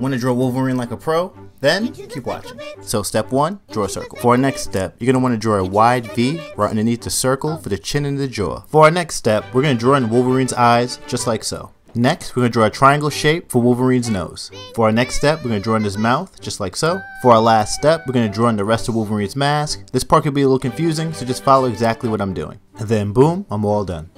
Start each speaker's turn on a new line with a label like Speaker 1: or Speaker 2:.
Speaker 1: Want to draw Wolverine like a pro? Then keep watching. So step one, draw a circle. For our next step, you're gonna want to draw a wide V right underneath the circle for the chin and the jaw. For our next step, we're gonna draw in Wolverine's eyes just like so. Next, we're going to draw a triangle shape for Wolverine's nose. For our next step, we're going to draw in his mouth, just like so. For our last step, we're going to draw in the rest of Wolverine's mask. This part could be a little confusing, so just follow exactly what I'm doing. And then boom, I'm all done.